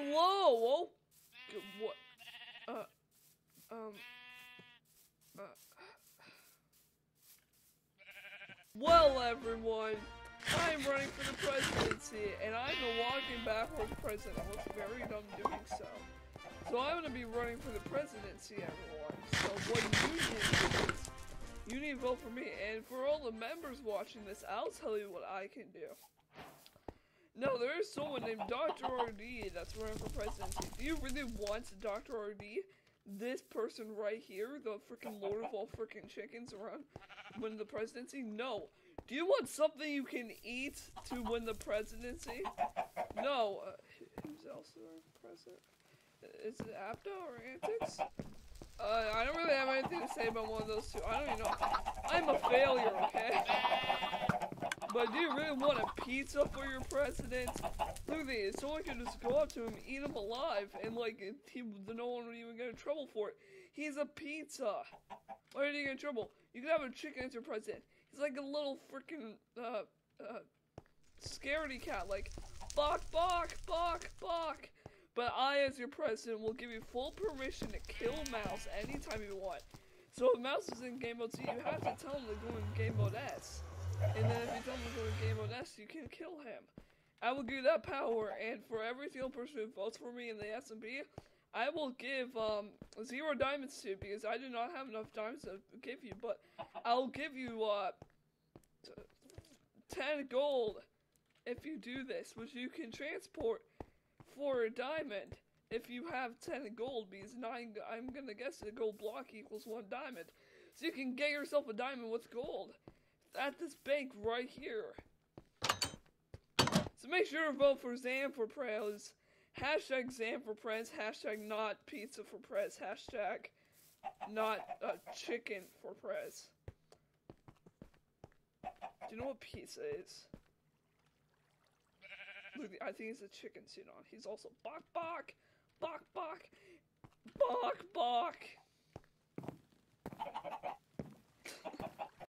Hello. Oh, what? Uh, um. Uh. Well, everyone, I'm running for the presidency, and I'm the walking backwards president. I look very dumb doing so. So I'm gonna be running for the presidency, everyone. So what you need to do is, you need to vote for me, and for all the members watching this, I'll tell you what I can do. No, there is someone named Dr. RD that's running for presidency. Do you really want Dr. RD? This person right here, the freaking lord of all freaking chickens around win the presidency? No. Do you want something you can eat to win the presidency? No. Uh, who's else president? Is it Apto or Antics? Uh, I don't really have anything to say about one of those two. I don't even know. I'm a failure, okay? But do you really want a pizza for your president? Look at this. Someone could just go up to him, eat him alive, and like he, no one would even get in trouble for it. He's a pizza. Why did he get in trouble? You could have a chicken as your president. He's like a little freaking uh uh scaredy cat. Like, bark, bark, bark, bark. But I, as your president, will give you full permission to kill Mouse anytime you want. So if Mouse is in Game Mode C, you have to tell him to go in Game Mode S. And in Game Mode S, you can kill him. I will give you that power, and for every single person who votes for me in the SMP, I will give um, zero diamonds to because I do not have enough diamonds to give you. But I'll give you uh, t- ten gold if you do this, which you can transport for a diamond if you have 10 gold because nine I'm gonna guess a gold block equals one diamond. So you can get yourself a diamond with gold at this bank right here. Make sure to vote for Zam for Prez. Hashtag Zam for Prez. Hashtag not pizza for Prez. Hashtag not uh, chicken for Prez. Do you know what pizza is? Look, I think he's a chicken suit on. He's also bok, bok bok, bok bok.